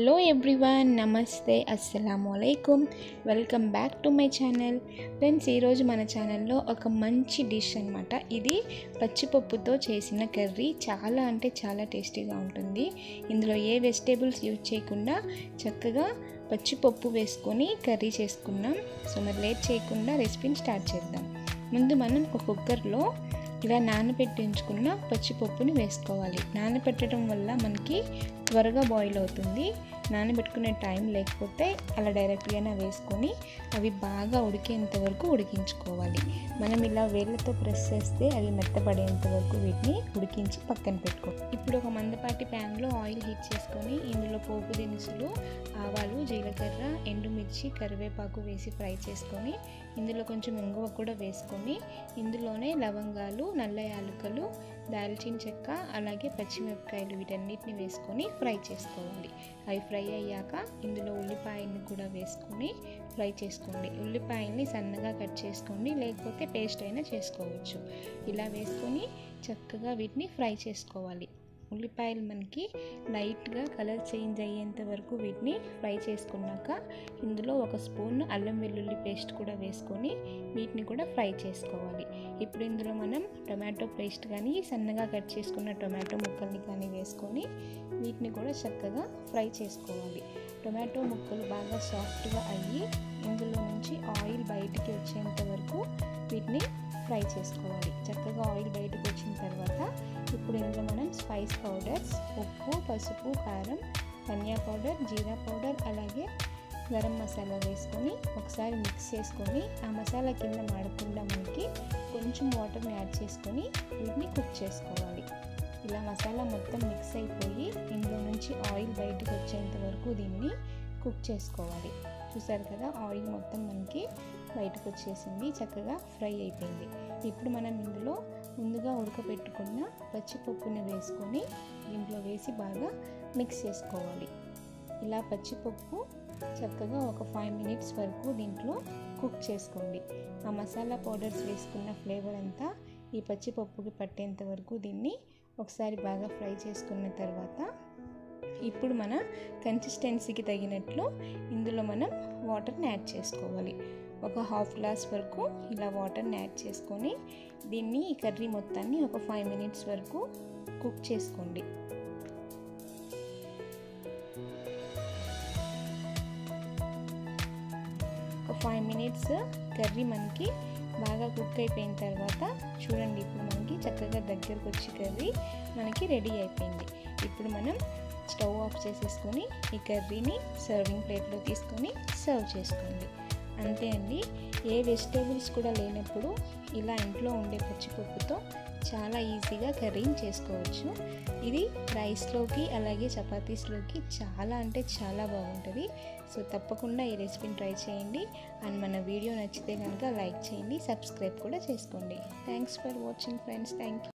Hello everyone నమస్తే అస్సలం అయికుం welcome back to my channel friends ఈరోజు మన ఛానల్లో ఒక మంచి డిష్ అనమాట ఇది పచ్చిపప్పుతో చేసిన కర్రీ. చాలా అంటే చాలా టేస్టీగా ఉంటుంది. ఇందులో ఏ వెజిటేబుల్స్ యూజ్ చేయకుండా చక్కగా పచ్చిపప్పు వేసుకొని కర్రీ చేసుకున్నాం సో మరి లేట్ చేయకుండా రెసిపీని స్టార్ట్ చేద్దాం. ముందు మనం ఒక కుక్కర్లో ఇలా నానబెట్టించుకున్న పచ్చిపప్పుని వేసుకోవాలి. నానబెట్టడం వల్ల మనకి త్వరగా బాయిల్ అవుతుంది. నానబెట్టుకునే టైం లేకపోతే అలా డైరెక్ట్గానే వేసుకొని అవి బాగా ఉడికేంత వరకు ఉడికించుకోవాలి. మనం ఇలా వేళ్ళతో ప్రెస్ చేస్తే అవి మెత్తపడేంత వరకు వీటిని ఉడికించి పక్కన పెట్టుకో. ఇప్పుడు ఒక మందపాటి ప్యాన్లో ఆయిల్ హీట్ చేసుకొని ఇందులో పోపు దినుసులు ఆవాలు జీలకర్ర ఎండుమిర్చి కరివేపాకు వేసి ఫ్రై చేసుకొని ఇందులో కొంచెం ఇంగువ కూడా వేసుకొని ఇందులోనే లవంగాలు నల్ల యాలకులు దాల్చిన చెక్క అలాగే పచ్చిమిరపకాయలు వీటన్నిటిని వేసుకొని ఫ్రై చేసుకోవాలి అవి ఫ్రై అయ్యాక ఇందులో ఉల్లిపాయలను కూడా వేసుకొని ఫ్రై చేసుకోండి. ఉల్లిపాయల్ని సన్నగా కట్ చేసుకోండి లేకపోతే పేస్ట్ అయినా చేసుకోవచ్చు. ఇలా వేసుకొని చక్కగా వీటిని ఫ్రై చేసుకోవాలి. ఉల్లిపాయలు మనకి లైట్గా కలర్ చేంజ్ అయ్యేంత వరకు వీటిని ఫ్రై చేసుకున్నాక ఇందులో ఒక స్పూన్ అల్లం వెల్లుల్లి పేస్ట్ కూడా వేసుకొని వీటిని కూడా ఫ్రై చేసుకోవాలి. ఇప్పుడు ఇందులో మనం టొమాటో పేస్ట్ కానీ సన్నగా కట్ చేసుకున్న టొమాటో ముక్కల్ని కానీ వేసుకొని వీటిని కూడా చక్కగా ఫ్రై చేసుకోవాలి. టొమాటో ముక్కలు బాగా సాఫ్ట్గా అయ్యి ఇందులో నుంచి ఆయిల్ బయటికి వచ్చేంత వరకు వీటిని ఫ్రై చేసుకోవాలి. చక్కగా ఆయిల్ బయటకు వచ్చిన తర్వాత ఇప్పుడు ఇందులో మనం స్పైస్ పౌడర్స్ ఉప్పు పసుపు కారం ధనియా పౌడర్ జీరా పౌడర్ అలాగే గరం మసాలా వేసుకొని ఒకసారి మిక్స్ చేసుకొని ఆ మసాలా కింద మాడకుండా మనకి కొంచెం వాటర్ని యాడ్ చేసుకొని వీటిని కుక్ చేసుకోవాలి. ఇలా మసాలా మొత్తం మిక్స్ అయిపోయి ఇందులో నుంచి ఆయిల్ బయటకు వచ్చేంత వరకు దీన్ని కుక్ చేసుకోవాలి. చూసారు కదా ఆయిల్ మొత్తం మనకి బయటకు వచ్చేసింది చక్కగా ఫ్రై అయిపోయింది. ఇప్పుడు మనం ఇందులో ముందుగా ఉడకబెట్టుకున్న పచ్చిపప్పుని వేసుకొని దీంట్లో వేసి బాగా మిక్స్ చేసుకోవాలి. ఇలా పచ్చిపప్పు చక్కగా ఒక ఫైవ్ మినిట్స్ వరకు దీంట్లో కుక్ చేసుకోండి. ఆ మసాలా పౌడర్స్ వేసుకున్న ఫ్లేవర్ అంతా ఈ పచ్చిపప్పుకి పట్టేంత వరకు దీన్ని ఒకసారి బాగా ఫ్రై చేసుకున్న తర్వాత ఇప్పుడు మన కన్సిస్టెన్సీకి తగినట్లు ఇందులో మనం వాటర్ని యాడ్ చేసుకోవాలి. ఒక హాఫ్ గ్లాస్ వరకు ఇలా వాటర్ని యాడ్ చేసుకొని దీన్ని ఈ కర్రీ మొత్తాన్ని ఒక ఫైవ్ మినిట్స్ వరకు కుక్ చేసుకోండి. ఒక ఫైవ్ మినిట్స్ కర్రీ మనకి బాగా కుక్ అయిపోయిన తర్వాత చూడండి ఇప్పుడు మనకి చక్కగా దగ్గరకు వచ్చి కర్రీ మనకి రెడీ అయిపోయింది. ఇప్పుడు మనం స్టవ్ ఆఫ్ చేసేసుకొని ఈ కర్రీని సర్వింగ్ ప్లేట్లో తీసుకొని సర్వ్ చేసుకోండి. అంతే అండి. ఏ వెజిటేబుల్స్ కూడా లేనప్పుడు ఇలా ఇంట్లో ఉండే పచ్చిపప్పుతో చాలా ఈజీగా కర్రీని చేసుకోవచ్చు. ఇది రైస్లోకి అలాగే చపాతీస్లోకి చాలా అంటే చాలా బాగుంటుంది. సో తప్పకుండా ఈ రెసిపీని ట్రై చేయండి. అండ్ మన వీడియో నచ్చితే కనుక లైక్ చేయండి సబ్స్క్రైబ్ కూడా చేసుకోండి. Thanks for watching friends. Thank you.